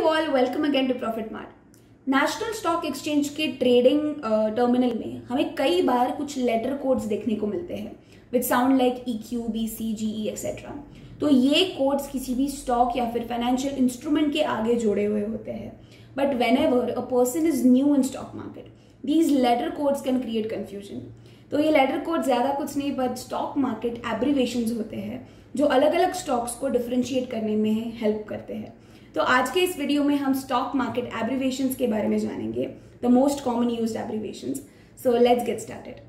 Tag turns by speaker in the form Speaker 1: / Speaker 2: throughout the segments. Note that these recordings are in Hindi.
Speaker 1: You all welcome again to Profit Mart national stock exchange के ट्रेडिंग टर्मिनल में हमें कई बार कुछ लेटर कोड्स देखने को मिलते हैं which sound like E Q B C G E etcetera तो ये कोड्स किसी भी स्टॉक या फिर फाइनेंशियल इंस्ट्रूमेंट के आगे जोड़े हुए होते हैं. But whenever a person is new in stock market these letter codes can create confusion तो ये लेटर कोड ज़्यादा कुछ नहीं बट स्टॉक मार्केट एब्रीवेशन होते हैं, जो अलग अलग स्टॉक्स को डिफ्रेंशिएट करने में हेल्प करते हैं. तो आज के इस वीडियो में हम स्टॉक मार्केट एब्रीवेशन के बारे में जानेंगे the most common use abbreviation so let's get started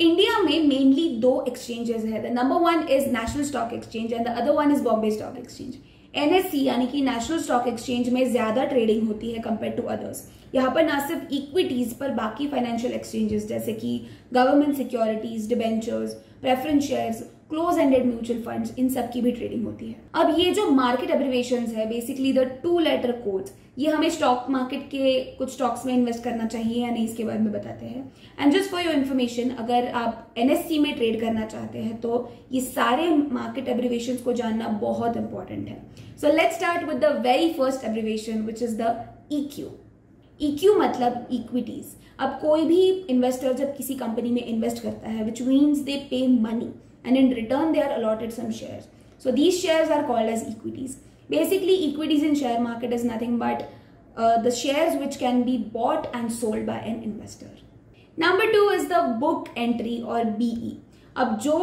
Speaker 1: India में मेनली दो एक्सचेंजेस है. The number one is national stock exchange and the other one is Bombay stock exchange NSC यानी कि नेशनल स्टॉक एक्सचेंज में ज़्यादा ट्रेडिंग होती है कंपेयर टू अदर्स यहाँ पर ना सिर्फ़ इक्विटीज पर बाकी फाइनेंशियल एक्सचेंजेस जैसे कि government securities debentures preference shares close ended mutual funds इन सब की भी ट्रेडिंग होती है। अब ये जो मार्केट एब्रिवेशन है basically the two letter codes ये हमें स्टॉक मार्केट के कुछ स्टॉक्स में इन्वेस्ट करना चाहिए या नहीं, इसके बारे में बताते हैं। And just for your information अगर आप एनएससी में ट्रेड करना चाहते हैं तो ये सारे मार्केट एब्रिवेशन को जानना बहुत इंपॉर्टेंट है। So let start with the very first abbreviation which is the Q EQ मतलब इक्विटीज अब कोई भी इन्वेस्टर जब किसी कंपनी में इन्वेस्ट करता है which means they pay money and in return they are allotted some shares. So these shares are called as equities. Basically equities in share market is nothing but uh, the shares which can be bought and sold by an investor. Number two is the book entry or BE. अब जो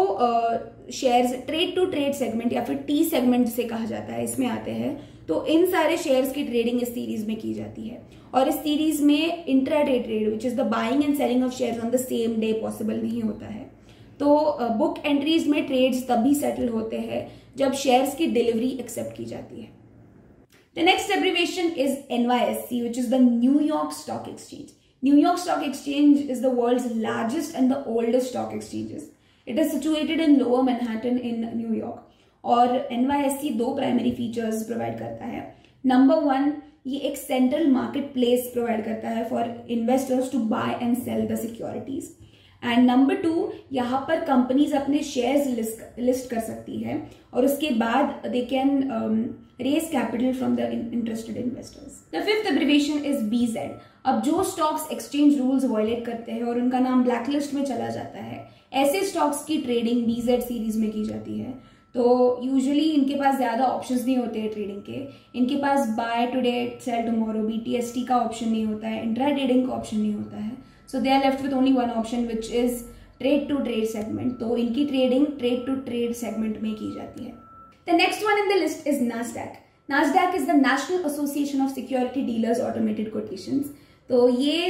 Speaker 1: shares trade to trade segment या फिर टी सेगमेंट जिसे कहा जाता है इसमें आते हैं तो इन सारे शेयर्स की ट्रेडिंग इस सीरीज़ में की जाती है और इस सीरीज़ में intraday trade which is the buying and selling of shares on the same day possible नहीं होता है तो बुक एंट्रीज में ट्रेड्स तभी सेटल होते हैं जब शेयर्स की डिलीवरी एक्सेप्ट की जाती है। The next abbreviation is NYSC which is the New York stock exchange New York stock exchange is the world largest and the oldest stock exchanges it is situated in Lower Manhattan in New York और एनवाईएससी दो प्राइमरी फीचर्स प्रोवाइड करता है। नंबर वन ये एक सेंट्रल मार्केट प्लेस प्रोवाइड करता है for investors to buy and sell the securities and number two यहाँ पर कंपनीज़ अपने शेयर्स लिस्ट लिस्ट कर सकती है। और उसके बाद they can raise capital from the interested investors the fifth abbreviation is BZ अब जो स्टॉक्स एक्सचेंज रूल्स वायलेट करते हैं और उनका नाम ब्लैकलिस्ट में चला जाता है, ऐसे स्टॉक्स की ट्रेडिंग बीजेड सीरीज़ में की जाती है। तो यूजुअली इनके पास ज़्यादा ऑप्शंस नहीं होते हैं ट्रेडिंग के। इनके पास buy today sell tomorrow BTST का ऑप्शन नहीं होता है इंट्रा ट्रेडिंग का ऑप्शन नहीं होता है। So they are left with only one option which is trade to trade segment तो इनकी trading trade to trade segment में की जाती है। The next one in the list is NASDAQ NASDAQ is the national association of security dealers automated quotation तो ये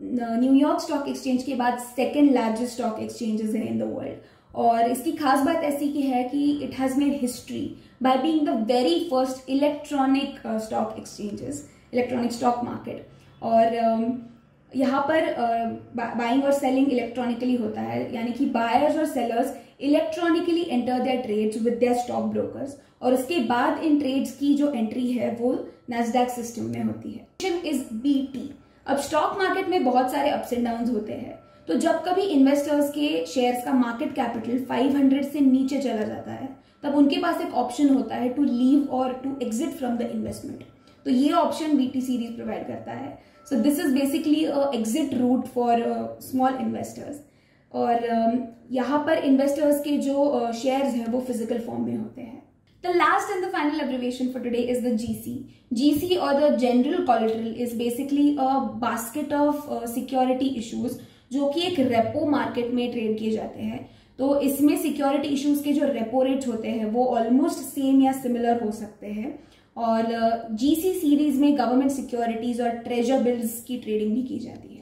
Speaker 1: न्यूयॉर्क स्टॉक एक्सचेंज के बाद second largest stock exchanges in the world और इसकी खास बात ऐसी की है कि it has made history by being the very first electronic stock exchanges electronic stock market और um, यहाँ पर बाइंग और सेलिंग इलेक्ट्रॉनिकली होता है, यानी कि बायर्स और sellers electronically enter their trades with their stock brokers और उसके बाद इन ट्रेड्स की जो एंट्री है वो नेस्डैक सिस्टम में होती है। इज़ बी टी अब स्टॉक मार्केट में बहुत सारे अप्स एंड डाउन होते हैं। तो जब कभी इन्वेस्टर्स के शेयर्स का मार्केट कैपिटल 500 से नीचे चला जाता है, तब उनके पास एक ऑप्शन होता है टू लीव और to exit from the investment तो ये ऑप्शन बीटी सीरीज़ प्रोवाइड करता है. So this is basically exit route for small investors और um, यहाँ पर इन्वेस्टर्स के जो शेयर्स uh, हैं वो फ़िज़िकल फॉर्म में होते हैं. The last and the final abbreviation for today is the GC GC और the general collateral is basically a basket of security issues जो कि एक रेपो मार्केट में ट्रेड किए जाते हैं. तो इसमें सिक्योरिटी इश्यूज़ के जो रेपो रेट होते हैं वो ऑलमोस्ट सेम या सिमिलर हो सकते हैं. और जीसी सीरीज़ में गवर्नमेंट सिक्योरिटीज और ट्रेजर बिल्स की ट्रेडिंग भी की जाती है।